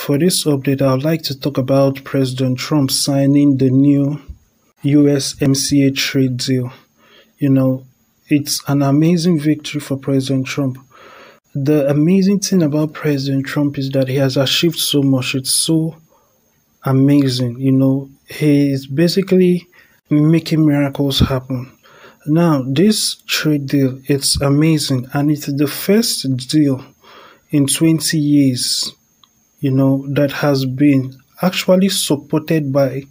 For this update, I would like to talk about President Trump signing the new USMCA trade deal. You know, it's an amazing victory for President Trump. The amazing thing about President Trump is that he has achieved so much. It's so amazing. You know, he is basically making miracles happen. Now, this trade deal, it's amazing and it's the first deal in 20 years, you know, that has been actually supported by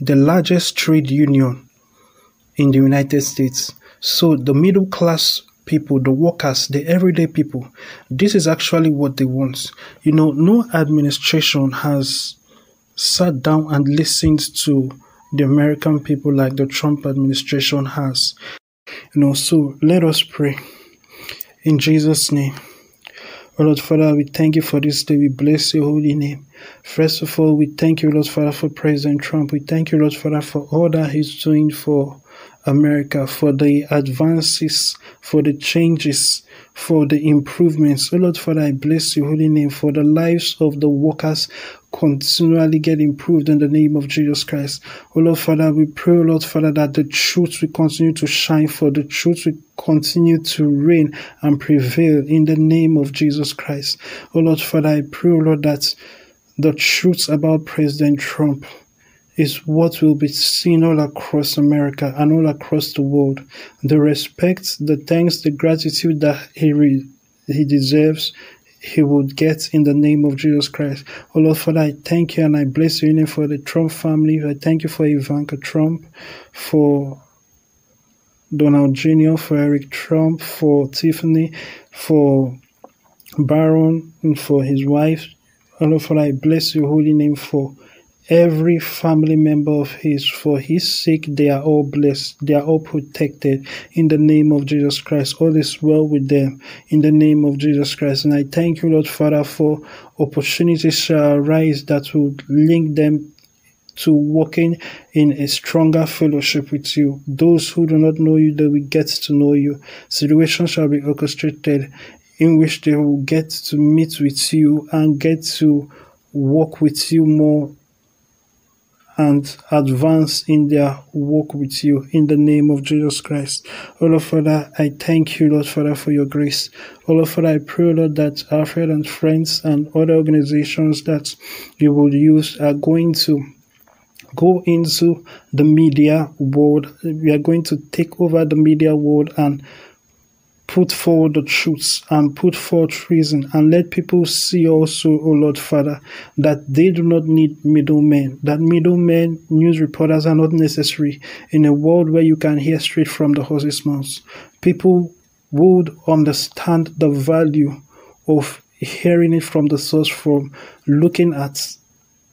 the largest trade union in the United States. So the middle class people, the workers, the everyday people, this is actually what they want. You know, no administration has sat down and listened to the American people like the Trump administration has. You know, so let us pray. In Jesus' name. Lord Father, we thank you for this day. We bless your holy name. First of all, we thank you, Lord Father, for President Trump. We thank you, Lord Father, for all that he's doing for America, for the advances, for the changes, for the improvements. Oh Lord Father, I bless your holy name for the lives of the workers continually get improved in the name of Jesus Christ. Oh Lord Father, we pray, oh Lord Father, that the truth will continue to shine for the truth will continue to reign and prevail in the name of Jesus Christ. Oh Lord Father, I pray, oh Lord, that the truth about President Trump is what will be seen all across America and all across the world. The respect, the thanks, the gratitude that he re- he deserves he would get in the name of Jesus Christ. Oh Lord Father, I thank you and I bless name for the Trump family. I thank you for Ivanka Trump, for Donald Jr., for Eric Trump, for Tiffany, for Barron, and for his wife. Oh Lord Father, I bless your holy name for every family member of his for his sake they are all blessed they are all protected in the name of jesus christ all is well with them in the name of jesus christ and i thank you lord father for opportunities shall arise that will link them to walking in a stronger fellowship with you. Those who do not know you, they will get to know you. Situations shall be orchestrated in which they will get to meet with you and get to walk with you more and advance in their walk with you in the name of Jesus Christ. Oh Lord Father, I thank you, Lord Father, for your grace. Oh Lord Father, I pray, Lord, that our friends and friends and other organizations that you will use are going to go into the media world. We are going to take over the media world and put forward the truths and put forth reason and let people see also, O Lord Father, that they do not need middlemen, that middlemen, news reporters are not necessary in a world where you can hear straight from the horse's mouth. People would understand the value of hearing it from the source from looking at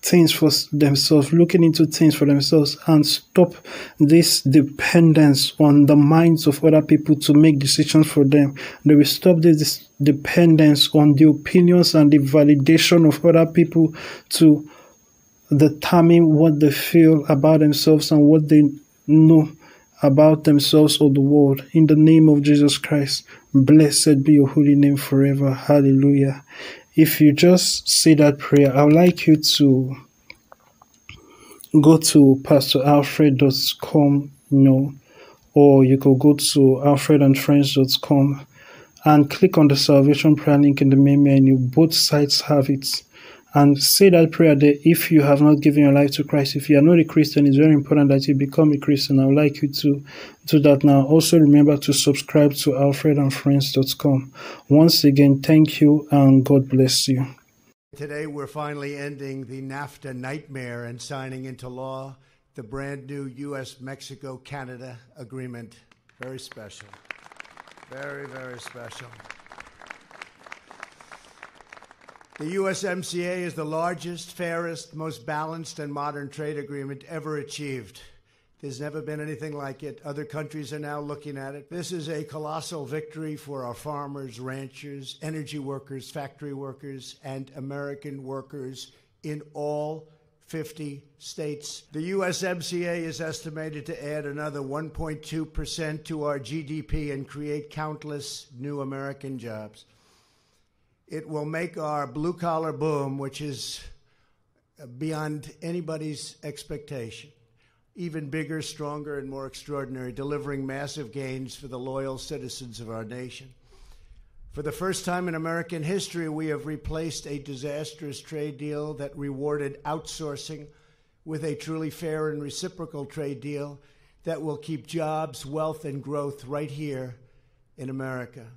things for themselves, looking into things for themselves, and stop this dependence on the minds of other people to make decisions for them. They will stop this dependence on the opinions and the validation of other people to determine what they feel about themselves and what they know about themselves or the world. In the name of Jesus Christ, blessed be your holy name forever. Hallelujah if you just say that prayer, I would like you to go to pastoralfred.com, you know, or you could go to alfredandfriends.com and click on the salvation prayer link in the main menu. Both sites have it and say that prayer there if you have not given your life to Christ. If you are not a Christian, it's very important that you become a Christian. I would like you to do that now. Also, remember to subscribe to alfredandfriends.com. Once again, thank you and God bless you. Today, we're finally ending the NAFTA nightmare and signing into law the brand new U.S. Mexico Canada agreement. Very special. Very, very special. The USMCA is the largest, fairest, most balanced, and modern trade agreement ever achieved. There's never been anything like it. Other countries are now looking at it. This is a colossal victory for our farmers, ranchers, energy workers, factory workers, and American workers in all 50 states. The USMCA is estimated to add another 1.2% to our GDP and create countless new American jobs. It will make our blue collar boom, which is beyond anybody's expectation. Even bigger, stronger, and more extraordinary, delivering massive gains for the loyal citizens of our nation. For the first time in American history, we have replaced a disastrous trade deal that rewarded outsourcing with a truly fair and reciprocal trade deal that will keep jobs, wealth, and growth right here in America.